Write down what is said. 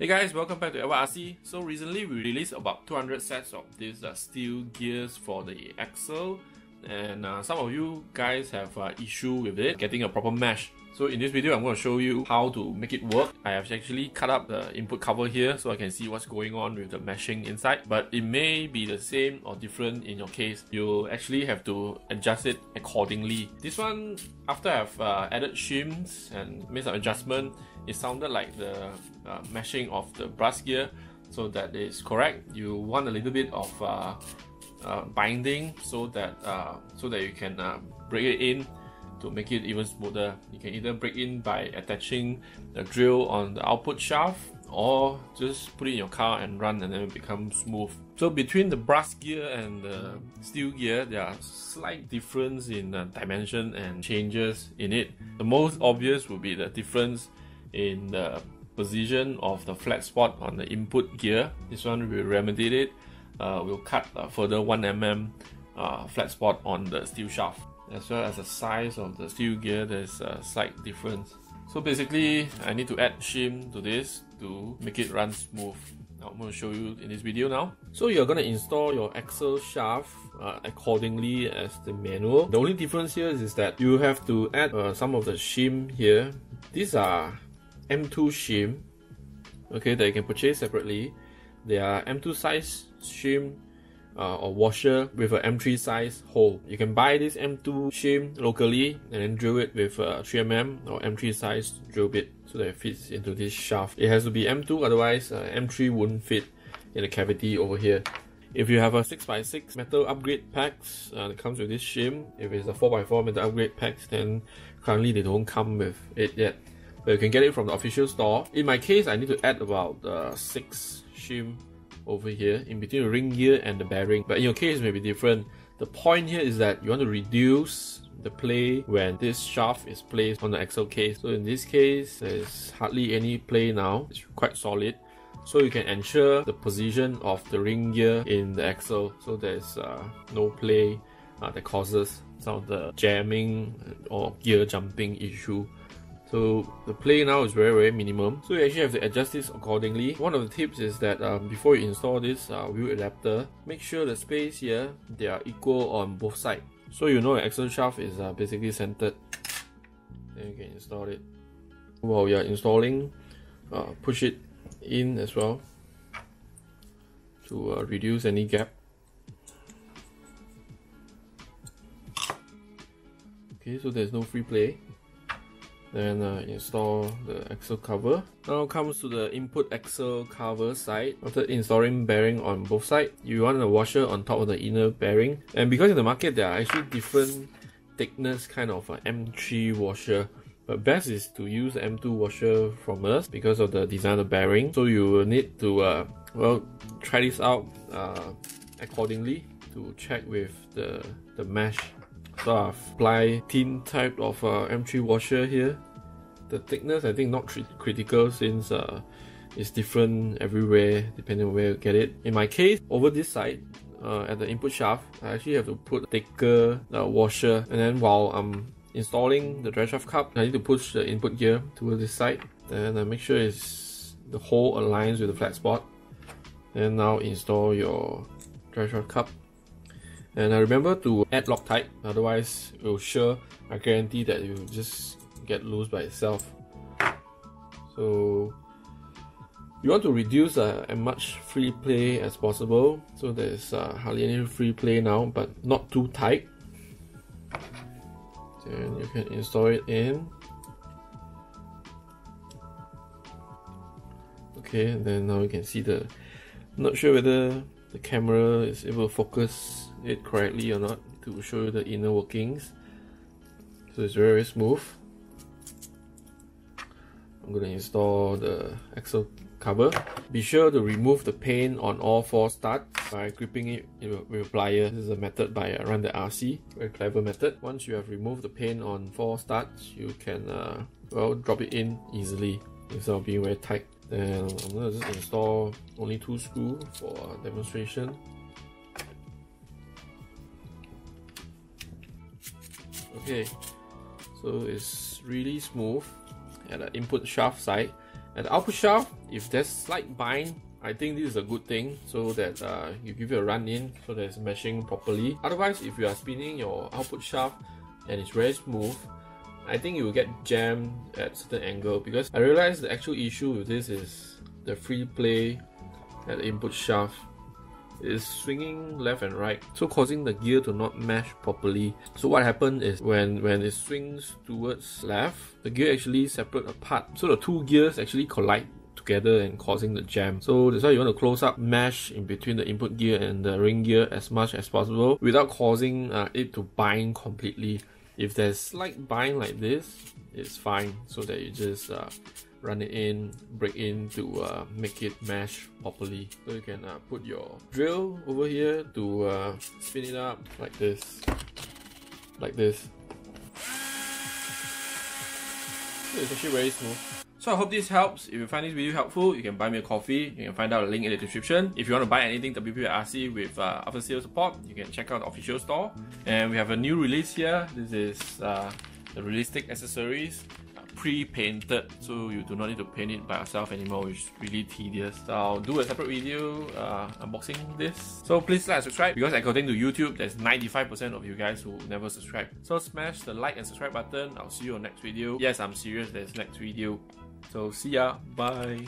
Hey guys, welcome back to RC. So recently we released about 200 sets of these uh, steel gears for the axle and uh, some of you guys have uh, issue with it getting a proper mesh. So in this video I'm going to show you how to make it work. I have actually cut up the input cover here so I can see what's going on with the meshing inside but it may be the same or different in your case. You actually have to adjust it accordingly. This one after I've uh, added shims and made some adjustment it sounded like the uh, meshing of the brass gear so that is correct you want a little bit of uh, uh, binding so that uh, so that you can uh, break it in to make it even smoother you can either break in by attaching the drill on the output shaft or just put it in your car and run and then it becomes smooth. So between the brass gear and the steel gear, there are slight difference in uh, dimension and changes in it. The most obvious would be the difference in the position of the flat spot on the input gear. This one we remedied it. Uh, we'll cut a further 1mm uh, flat spot on the steel shaft. As well as the size of the steel gear, there's a slight difference. So basically, I need to add shim to this to make it run smooth. Now I'm going to show you in this video now. So you're going to install your axle shaft uh, accordingly as the manual. The only difference here is that you have to add uh, some of the shim here. These are M2 shim, okay, that you can purchase separately. They are M2 size shim uh, or washer with a M3 size hole. You can buy this M2 shim locally and then drill it with a 3mm or M3 size drill bit so that it fits into this shaft. It has to be M2 otherwise uh, M3 wouldn't fit in the cavity over here. If you have a 6x6 metal upgrade packs uh, that comes with this shim, if it's a 4x4 metal upgrade packs then currently they don't come with it yet but you can get it from the official store. In my case, I need to add about uh, 6 shim over here in between the ring gear and the bearing. But in your case, may be different. The point here is that you want to reduce the play when this shaft is placed on the axle case. So in this case, there's hardly any play now. It's quite solid. So you can ensure the position of the ring gear in the axle so there's uh, no play uh, that causes some of the jamming or gear jumping issue. So the play now is very very minimum. So you actually have to adjust this accordingly. One of the tips is that um, before you install this uh, wheel adapter, make sure the space here, they are equal on both sides. So you know the axle shaft is uh, basically centered. Then you can install it. While you're installing, uh, push it in as well to uh, reduce any gap. Okay, so there's no free play then uh, install the axle cover. Now comes to the input axle cover side. After installing bearing on both sides, you want the washer on top of the inner bearing. And because in the market there are actually different thickness kind of M3 washer. But best is to use M2 washer from us because of the design of the bearing. So you will need to uh, well try this out uh, accordingly to check with the, the mesh so I've applied thin type of uh, M3 washer here. The thickness I think not critical since uh, it's different everywhere depending on where you get it. In my case, over this side, uh, at the input shaft, I actually have to put thicker uh, washer and then while I'm installing the drive shaft cup, I need to push the input gear towards this side and uh, make sure it's the hole aligns with the flat spot. And now install your drive shaft cup and uh, remember to add Loctite, otherwise it will sure, I guarantee that you just get loose by itself. So you want to reduce uh, as much free play as possible. So there's uh, hardly any free play now, but not too tight. Then you can install it in. Okay, and then now you can see the. I'm not sure whether the camera is able to focus it correctly or not to show you the inner workings. So it's very, very smooth. I'm going to install the axle cover. Be sure to remove the paint on all four studs by gripping it with a plier. This is a method by Run the RC very clever method. Once you have removed the paint on four studs you can uh, well drop it in easily of being very tight. Then I'm to just install only two screws for demonstration okay. So it's really smooth at the input shaft side. At the output shaft, if there's slight bind, I think this is a good thing so that uh, you give it a run in so that it's meshing properly. Otherwise, if you are spinning your output shaft and it's very smooth, I think you will get jammed at certain angle because I realized the actual issue with this is the free play at the input shaft is swinging left and right so causing the gear to not mesh properly so what happened is when when it swings towards left the gear actually separate apart so the two gears actually collide together and causing the jam. So that's why you want to close up mesh in between the input gear and the ring gear as much as possible without causing uh, it to bind completely. If there's slight bind like this, it's fine so that you just uh, run it in, break in to uh, make it mesh properly. So you can uh, put your drill over here to uh, spin it up like this, like this. So it's actually very smooth. So I hope this helps. If you find this video helpful, you can buy me a coffee. You can find out a link in the description. If you want to buy anything WP with uh, after sales support, you can check out the official store. And we have a new release here. This is uh, the realistic accessories pre-painted so you do not need to paint it by yourself anymore which is really tedious. So I'll do a separate video uh, unboxing this. So please like and subscribe because according to YouTube there's 95% of you guys who never subscribe. So smash the like and subscribe button. I'll see you on next video. Yes I'm serious there's next video. So see ya. Bye